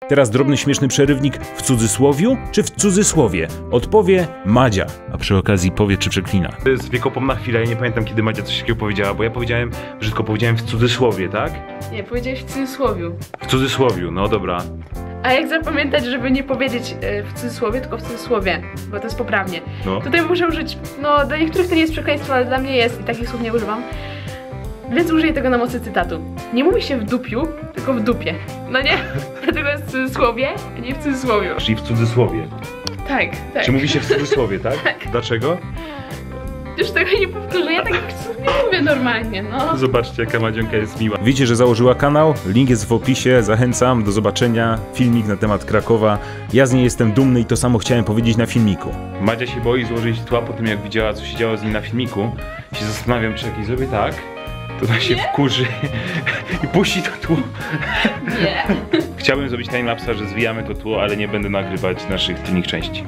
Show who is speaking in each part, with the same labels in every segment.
Speaker 1: Teraz drobny śmieszny przerywnik w cudzysłowiu czy w cudzysłowie? Odpowie Madzia, a przy okazji powie czy przeklina.
Speaker 2: To jest wiekopomna chwila, ja nie pamiętam kiedy Madzia coś takiego powiedziała, bo ja powiedziałem, brzydko powiedziałem w cudzysłowie, tak?
Speaker 3: Nie, powiedziałeś w cudzysłowiu.
Speaker 2: W cudzysłowiu, no dobra.
Speaker 3: A jak zapamiętać, żeby nie powiedzieć e, w cudzysłowie, tylko w cudzysłowie, bo to jest poprawnie.
Speaker 2: No.
Speaker 3: Tutaj muszę użyć, no dla niektórych to nie jest przekleństwo, ale dla mnie jest i takich słów nie używam. Więc użyję tego na mocy cytatu. Nie mówi się w dupiu, tylko w dupie. No nie? Dlatego jest w cudzysłowie, a nie w cudzysłowiu.
Speaker 2: Czyli w cudzysłowie.
Speaker 3: Tak, tak.
Speaker 2: Czy mówi się w cudzysłowie, tak? Dlaczego?
Speaker 3: Już tego nie powtórzę, ja słów nie mówię normalnie, no.
Speaker 2: Zobaczcie jaka Madzionka jest miła.
Speaker 1: Wiecie, że założyła kanał? Link jest w opisie, zachęcam do zobaczenia. Filmik na temat Krakowa. Ja z niej jestem dumny i to samo chciałem powiedzieć na filmiku.
Speaker 2: Madzia się boi złożyć tła po tym jak widziała co się działo z nim na filmiku. Się zastanawiam czy jak jej zrobię tak, to ona się wkurzy i puści to tło.
Speaker 3: Nie.
Speaker 2: Chciałbym zrobić timelapsa, że zwijamy to tło, ale nie będę nagrywać naszych tylnych części.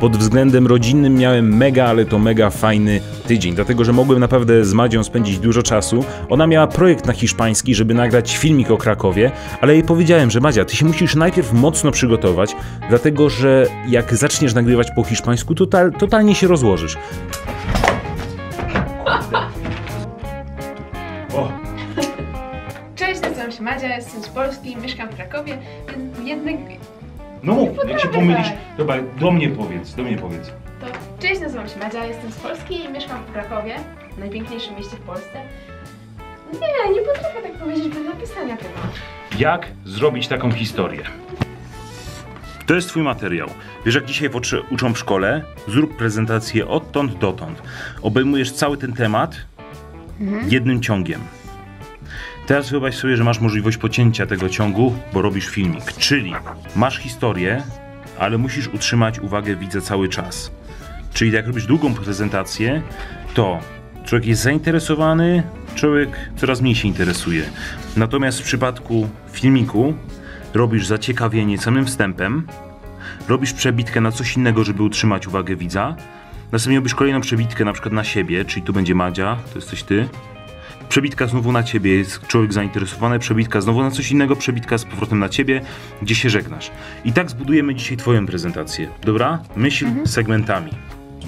Speaker 1: Pod względem rodzinnym miałem mega, ale to mega fajny tydzień, dlatego że mogłem naprawdę z Madzią spędzić dużo czasu. Ona miała projekt na hiszpański, żeby nagrać filmik o Krakowie, ale jej powiedziałem, że Madzia, ty się musisz najpierw mocno przygotować, dlatego że jak zaczniesz nagrywać po hiszpańsku, to total, totalnie się rozłożysz.
Speaker 3: Madzia, jestem z Polski, mieszkam w Krakowie, więc jednak
Speaker 2: no mów, jak się pomylisz, dobra, do mnie powiedz, do mnie powiedz.
Speaker 3: To cześć, nazywam się Madzia, jestem z Polski i mieszkam w Krakowie, najpiękniejszym mieście w Polsce. Nie, nie potrafię tak powiedzieć bez napisania tego.
Speaker 2: Jak zrobić taką historię? To jest twój materiał. Wiesz, jak dzisiaj uczą w szkole, zrób prezentację odtąd dotąd. Obejmujesz cały ten temat jednym ciągiem. Teraz wyobraź sobie, że masz możliwość pocięcia tego ciągu, bo robisz filmik. Czyli masz historię, ale musisz utrzymać uwagę widza cały czas. Czyli jak robisz długą prezentację, to człowiek jest zainteresowany, człowiek coraz mniej się interesuje. Natomiast w przypadku filmiku robisz zaciekawienie samym wstępem, robisz przebitkę na coś innego, żeby utrzymać uwagę widza. Następnie robisz kolejną przebitkę na przykład na siebie, czyli tu będzie Madzia, to jesteś ty. Przebitka znowu na ciebie, jest człowiek zainteresowany, przebitka znowu na coś innego, przebitka z powrotem na ciebie, gdzie się żegnasz. I tak zbudujemy dzisiaj twoją prezentację, dobra? Myśl segmentami.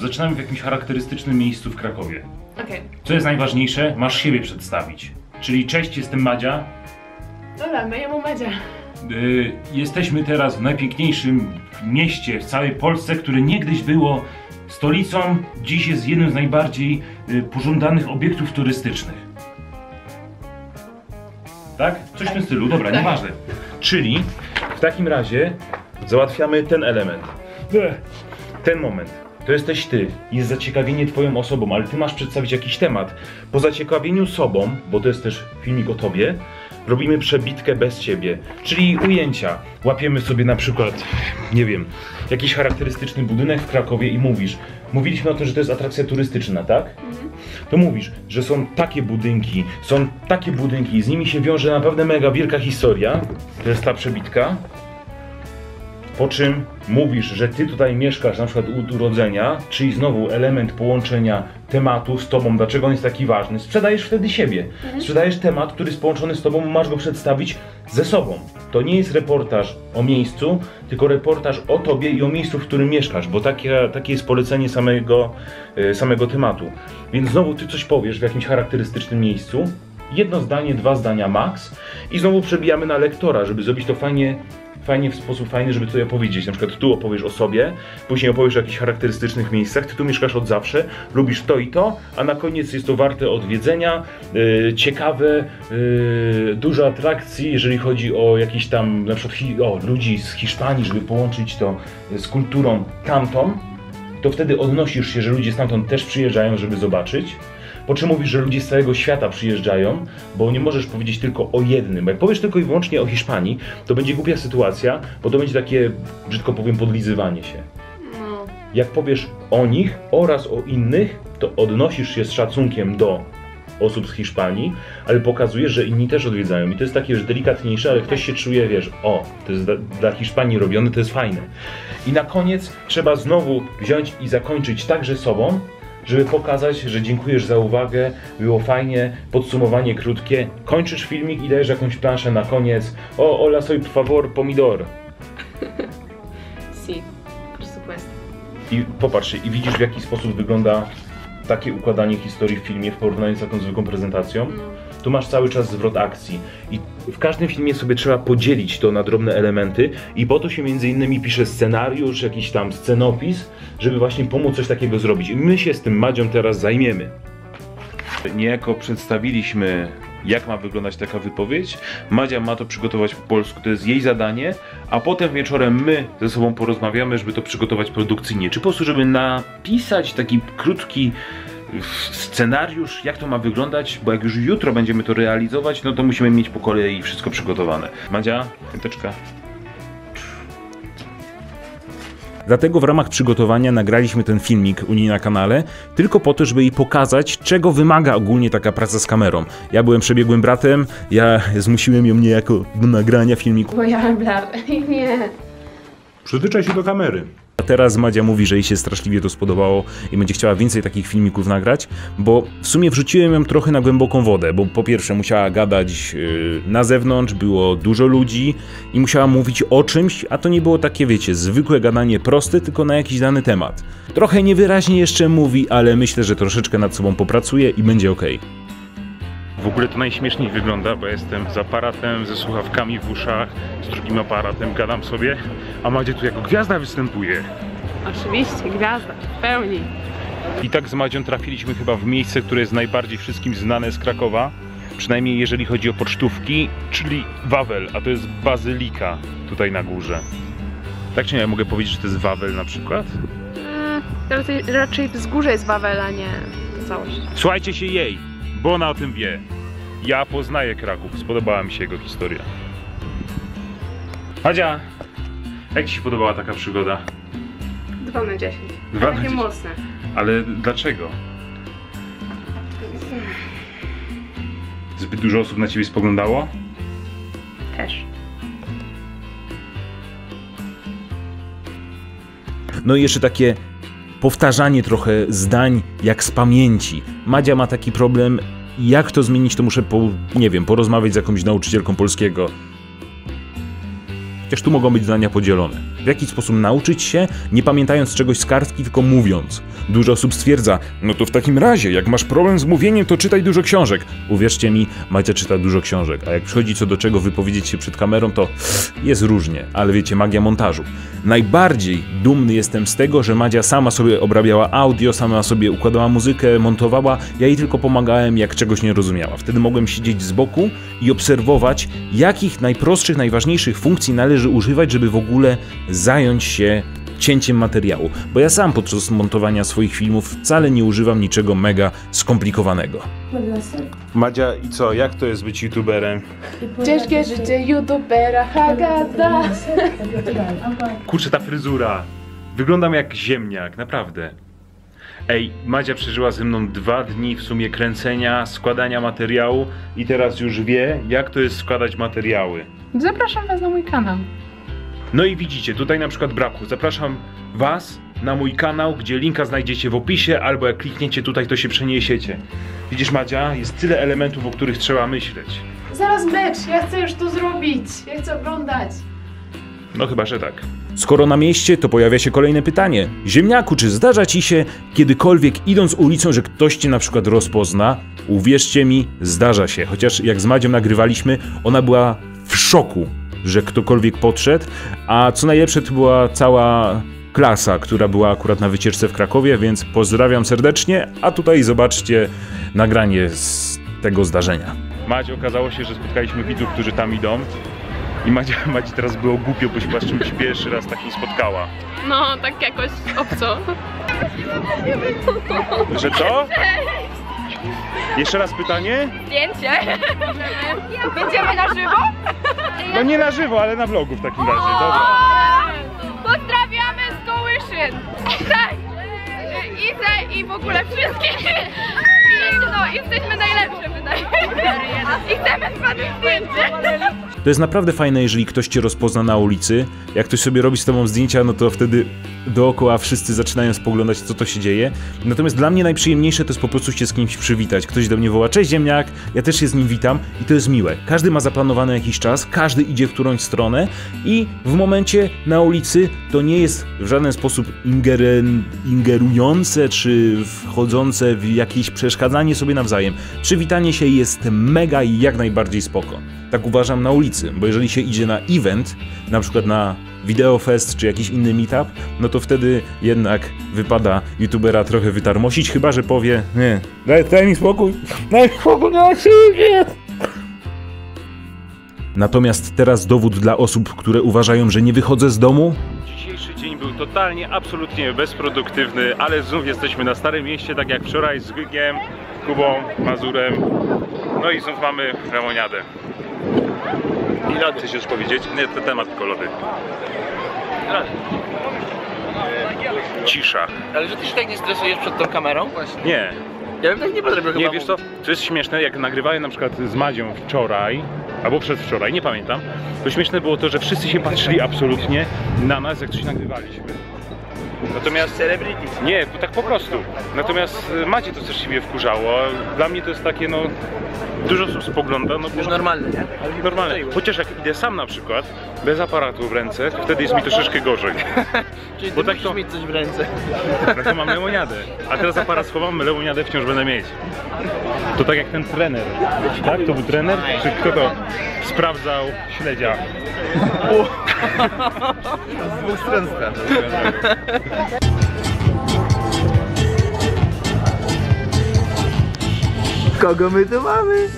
Speaker 2: Zaczynamy w jakimś charakterystycznym miejscu w Krakowie.
Speaker 3: Okej,
Speaker 2: Co jest najważniejsze? Masz siebie przedstawić. Czyli cześć, jestem Madzia.
Speaker 3: dobra, mojemu Madzia.
Speaker 2: Yy, jesteśmy teraz w najpiękniejszym mieście w całej Polsce, które niegdyś było stolicą, dziś jest jednym z najbardziej yy, pożądanych obiektów turystycznych. Tak? Coś w tym stylu, dobra,
Speaker 3: Tak.
Speaker 2: nieważne. Czyli w takim razie załatwiamy ten element. Ten moment. To jesteś ty, jest zaciekawienie twoją osobą, ale ty masz przedstawić jakiś temat. Po zaciekawieniu sobą, bo to jest też filmik o tobie, robimy przebitkę bez ciebie, czyli ujęcia. Łapiemy sobie na przykład, nie wiem, jakiś charakterystyczny budynek w Krakowie i mówisz, mówiliśmy o tym, że to jest atrakcja turystyczna, tak? To mówisz, że są takie budynki, są takie budynki z nimi się wiąże naprawdę mega wielka historia. To jest ta przebitka. Po czym mówisz, że ty tutaj mieszkasz na przykład od urodzenia, czyli znowu element połączenia tematu z tobą, dlaczego on jest taki ważny. Sprzedajesz wtedy siebie. Sprzedajesz temat, który jest połączony z tobą, masz go przedstawić ze sobą. To nie jest reportaż o miejscu, tylko reportaż o tobie i o miejscu, w którym mieszkasz, bo takie, takie jest polecenie samego, e, samego tematu. Więc znowu ty coś powiesz w jakimś charakterystycznym miejscu, jedno zdanie, dwa zdania max i znowu przebijamy na lektora, żeby zrobić to fajnie, fajnie w sposób fajny, żeby tutaj opowiedzieć. Na przykład tu opowiesz o sobie, później opowiesz o jakichś charakterystycznych miejscach, ty tu mieszkasz od zawsze, lubisz to i to, a na koniec jest to warte odwiedzenia, yy, ciekawe, yy, dużo atrakcji, jeżeli chodzi o jakiś tam, na przykład o, ludzi z Hiszpanii, żeby połączyć to z kulturą tamtą, to wtedy odnosisz się, że ludzie stamtąd też przyjeżdżają, żeby zobaczyć. Po czym mówisz, że ludzie z całego świata przyjeżdżają, bo nie możesz powiedzieć tylko o jednym. Bo jak powiesz tylko i wyłącznie o Hiszpanii, to będzie głupia sytuacja, bo to będzie takie, brzydko powiem, podlizywanie się.
Speaker 3: No,
Speaker 2: Jak powiesz o nich oraz o innych, to odnosisz się z szacunkiem do osób z Hiszpanii, ale pokazujesz, że inni też odwiedzają. I to jest takie już delikatniejsze, ale ktoś się czuje, wiesz, o, to jest dla, dla Hiszpanii robione, to jest fajne. I na koniec trzeba znowu wziąć i zakończyć także sobą, żeby pokazać, że dziękujesz za uwagę, było fajnie, podsumowanie krótkie, kończysz filmik i dajesz jakąś planszę na koniec. O, hola, soy por favor, pomidor.
Speaker 3: Si, por supuesto.
Speaker 2: I popatrz, i widzisz w jaki sposób wygląda takie układanie historii w filmie w porównaniu z taką zwykłą prezentacją. Tu masz cały czas zwrot akcji i w każdym filmie sobie trzeba podzielić to na drobne elementy i po to się między innymi pisze scenariusz, jakiś tam scenopis, żeby właśnie pomóc coś takiego zrobić. I my się z tym Madzią teraz zajmiemy. Niejako przedstawiliśmy jak ma wyglądać taka wypowiedź. Madzia ma to przygotować po polsku, to jest jej zadanie, a potem wieczorem my ze sobą porozmawiamy, żeby to przygotować produkcyjnie. Czy po prostu, żeby napisać taki krótki scenariusz, jak to ma wyglądać, bo jak już jutro będziemy to realizować, no to musimy mieć po kolei wszystko przygotowane. Madzia, piąteczka.
Speaker 1: Dlatego w ramach przygotowania nagraliśmy ten filmik u niej na kanale, tylko po to, żeby jej pokazać, czego wymaga ogólnie taka praca z kamerą. Ja byłem przebiegłym bratem, ja zmusiłem ją niejako do nagrania filmiku.
Speaker 3: Voy a hablar. Nie.
Speaker 2: Przyzwyczaj się do kamery.
Speaker 1: A teraz Madzia mówi, że jej się straszliwie to spodobało i będzie chciała więcej takich filmików nagrać, bo w sumie wrzuciłem ją trochę na głęboką wodę, bo po pierwsze musiała gadać yy, na zewnątrz, było dużo ludzi i musiała mówić o czymś, a to nie było takie, wiecie, zwykłe gadanie proste, tylko na jakiś dany temat. Trochę niewyraźnie jeszcze mówi, ale myślę, że troszeczkę nad sobą popracuje i będzie ok.
Speaker 2: W ogóle to najśmieszniej wygląda, bo jestem z aparatem, ze słuchawkami w uszach, z drugim aparatem, gadam sobie, a Madzia tu jako gwiazda występuje.
Speaker 3: Oczywiście, gwiazda. W pełni.
Speaker 2: I tak z Madzią trafiliśmy chyba w miejsce, które jest najbardziej wszystkim znane z Krakowa, przynajmniej jeżeli chodzi o pocztówki, czyli Wawel, a to jest bazylika tutaj na górze. Tak czy nie, mogę powiedzieć, że to jest Wawel na przykład?
Speaker 3: Mm, raczej, raczej wzgórze jest Wawel, a nie całość.
Speaker 2: Słuchajcie się jej, bo ona o tym wie. Ja poznaję Kraków, spodobała mi się jego historia. Hadzia, jak Ci się podobała taka przygoda?
Speaker 3: 2 na 10.
Speaker 2: Dwa na
Speaker 3: Takie
Speaker 2: 10.
Speaker 3: mocne.
Speaker 2: Ale dlaczego? Zbyt dużo osób na Ciebie spoglądało?
Speaker 3: Też.
Speaker 1: No i jeszcze takie powtarzanie trochę zdań jak z pamięci. Madzia ma taki problem, jak to zmienić, to muszę, po, nie wiem, porozmawiać z jakąś nauczycielką polskiego. Chociaż tu mogą być zdania podzielone. W jaki sposób nauczyć się, nie pamiętając czegoś z kartki, tylko mówiąc. Dużo osób stwierdza, no to w takim razie, jak masz problem z mówieniem, to czytaj dużo książek. Uwierzcie mi, Madzia czyta dużo książek, a jak przychodzi co do czego wypowiedzieć się przed kamerą, to jest różnie, ale wiecie, magia montażu. Najbardziej dumny jestem z tego, że Madzia sama sobie obrabiała audio, sama sobie układała muzykę, montowała, ja jej tylko pomagałem, jak czegoś nie rozumiała. Wtedy mogłem siedzieć z boku i obserwować, jakich najprostszych, najważniejszych funkcji należy używać, żeby w ogóle zająć się cięciem materiału, bo ja sam podczas montowania swoich filmów wcale nie używam niczego mega skomplikowanego.
Speaker 2: Madzia, i co, jak to jest być youtuberem?
Speaker 3: Ciężkie życie youtubera Hagata.
Speaker 2: Kurczę, ta fryzura. Wyglądam jak ziemniak, naprawdę. Ej, Madzia przeżyła ze mną dwa dni w sumie kręcenia, składania materiału i teraz już wie, jak to jest składać materiały.
Speaker 3: Zapraszam was na mój kanał.
Speaker 2: No i widzicie, tutaj na przykład braku. Zapraszam Was na mój kanał, gdzie linka znajdziecie w opisie, albo jak klikniecie tutaj, to się przeniesiecie. Widzisz, Madzia, jest tyle elementów, o których trzeba myśleć.
Speaker 3: Zaraz mecz, ja chcę już to zrobić. Ja chcę oglądać.
Speaker 2: No chyba, że tak.
Speaker 1: Skoro na mieście, to pojawia się kolejne pytanie. Ziemniaku, czy zdarza ci się kiedykolwiek idąc ulicą, że ktoś cię na przykład rozpozna? Uwierzcie mi, zdarza się. Chociaż jak z Madzią nagrywaliśmy, ona była w szoku, że ktokolwiek podszedł, a co najlepsze to była cała klasa, która była akurat na wycieczce w Krakowie, więc pozdrawiam serdecznie, a tutaj zobaczcie nagranie z tego zdarzenia.
Speaker 2: Madzie okazało się, że spotkaliśmy widzów, którzy tam idą. I Madzia, Madzi teraz było głupio, bo się czymś pierwszy raz takim spotkała.
Speaker 3: No, tak jakoś obco.
Speaker 2: Że co? Jeszcze raz pytanie?
Speaker 3: Zdjęcie. Będziemy na żywo?
Speaker 2: No nie na żywo, ale na vlogu w takim razie, dobra.
Speaker 3: Pozdrawiamy z Kołyszyn. Tak. Izę i w ogóle wszystkich.
Speaker 2: To jest naprawdę fajne, jeżeli ktoś cię rozpozna na ulicy. Jak ktoś sobie robi z tobą zdjęcia, no to wtedy dookoła wszyscy zaczynają spoglądać, co to się dzieje. Natomiast dla mnie najprzyjemniejsze to jest po prostu się z kimś przywitać. Ktoś do mnie woła, cześć ziemniak, ja też się z nim witam i to jest miłe. Każdy ma zaplanowany jakiś czas, każdy idzie w którąś stronę i w momencie na ulicy to nie jest w żaden sposób ingeren, ingerujące czy wchodzące w jakieś przeszkadzanie sobie nawzajem. Przywitanie się jest mega i jak najbardziej spoko. Tak uważam na ulicy, bo jeżeli się idzie na event, na przykład na Videofest czy jakiś inny meetup, no to wtedy jednak wypada youtubera trochę wytarmosić, chyba że powie nie, daj, daj mi spokój, daj mi spokój na siebie. Natomiast teraz dowód dla osób, które uważają, że nie wychodzę z domu,
Speaker 4: Dzisiejszy dzień był totalnie, absolutnie bezproduktywny, ale znów jesteśmy na Starym Mieście, tak jak wczoraj z Gygiem, Kubą, Mazurem. No i znów mamy lemoniadę. I lody. Chcesz już powiedzieć? Nie, to temat tylko lody. Cisza.
Speaker 5: Ale że ty się tak nie stresujesz przed tą kamerą? Właśnie.
Speaker 4: Nie,
Speaker 5: Ja bym tak nie podrobił
Speaker 4: nie
Speaker 5: chyba
Speaker 4: wiesz co, to jest śmieszne, jak nagrywałem na przykład z Madzią wczoraj, albo przedwczoraj, nie pamiętam, to śmieszne było to, że wszyscy się patrzyli absolutnie na nas, jak coś nagrywaliśmy. Natomiast
Speaker 5: Celebrity.
Speaker 4: Nie, tak po prostu. Natomiast y, Macie to coś mnie wkurzało. Dla mnie to jest takie, no. Dużo osób spogląda, no bo.
Speaker 5: Już normalne, nie?
Speaker 4: Normalne. Chociaż jak idę sam na przykład, bez aparatu w ręce, to wtedy jest mi troszeczkę gorzej.
Speaker 5: Czyli ty
Speaker 4: Bo tak
Speaker 5: musisz
Speaker 4: to-
Speaker 5: mieć coś w ręce.
Speaker 4: No to mam lemoniadę. A teraz aparat schowam, lemoniadę wciąż będę mieć. To tak jak ten trener. Tak? To był trener? Czy kto to sprawdzał śledzia?
Speaker 5: Z dwóch stron Kogo my tu mamy?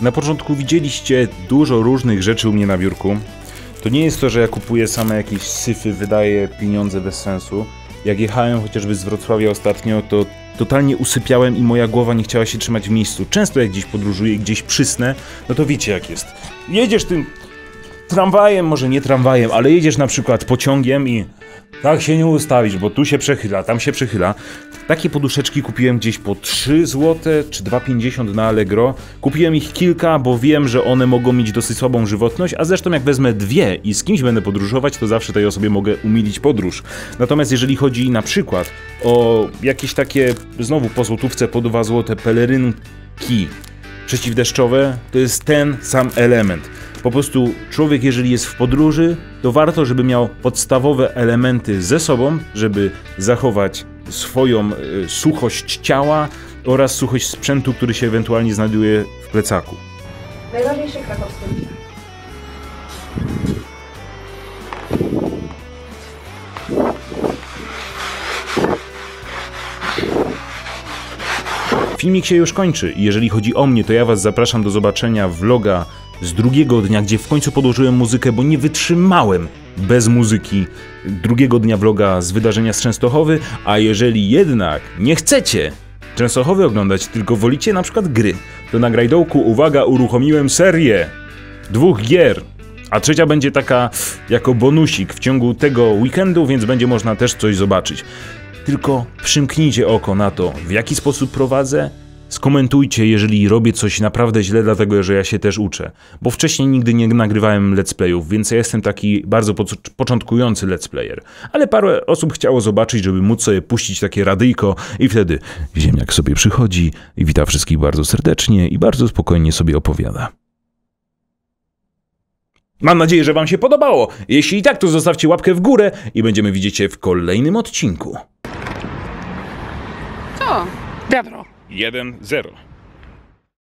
Speaker 2: Na początku widzieliście dużo różnych rzeczy u mnie na biurku. To nie jest to, że ja kupuję same jakieś syfy, wydaję pieniądze bez sensu. Jak jechałem chociażby z Wrocławia ostatnio, to totalnie usypiałem i moja głowa nie chciała się trzymać w miejscu. Często jak gdzieś podróżuję gdzieś przysnę, no to wiecie jak jest. Jedziesz tym tramwajem, może nie tramwajem, ale jedziesz na przykład pociągiem i tak się nie ustawisz, bo tu się przechyla, tam się przechyla. Takie poduszeczki kupiłem gdzieś po 3 zł czy 2,50 na Allegro. Kupiłem ich kilka, bo wiem, że one mogą mieć dosyć słabą żywotność, a zresztą jak wezmę dwie i z kimś będę podróżować, to zawsze tej osobie mogę umilić podróż. Natomiast jeżeli chodzi na przykład o jakieś takie, znowu po złotówce po 2 zł pelerynki, przeciwdeszczowe to jest ten sam element. Po prostu człowiek, jeżeli jest w podróży, to warto, żeby miał podstawowe elementy ze sobą, żeby zachować swoją y, suchość ciała oraz suchość sprzętu, który się ewentualnie znajduje w plecaku.
Speaker 3: Najważniejsze krakowskie.
Speaker 2: Filmik się już kończy. I jeżeli chodzi o mnie, to ja was zapraszam do zobaczenia vloga z drugiego dnia, gdzie w końcu podłożyłem muzykę, bo nie wytrzymałem bez muzyki drugiego dnia vloga z wydarzenia z Częstochowy, a jeżeli jednak nie chcecie Częstochowy oglądać, tylko wolicie na przykład gry, to na Grajdołku, uwaga, uruchomiłem serię dwóch gier, a trzecia będzie taka jako bonusik w ciągu tego weekendu, więc będzie można też coś zobaczyć. Tylko przymknijcie oko na to, w jaki sposób prowadzę. Skomentujcie, jeżeli robię coś naprawdę źle, dlatego że ja się też uczę. Bo wcześniej nigdy nie nagrywałem let's playów, więc ja jestem taki bardzo po- początkujący let's player. Ale parę osób chciało zobaczyć, żeby móc sobie puścić takie radyjko i wtedy ziemniak sobie przychodzi i wita wszystkich bardzo serdecznie i bardzo spokojnie sobie opowiada. Mam nadzieję, że Wam się podobało. Jeśli tak, to zostawcie łapkę w górę i będziemy widzieć się w kolejnym odcinku.
Speaker 3: Co?
Speaker 2: Jeden, zero.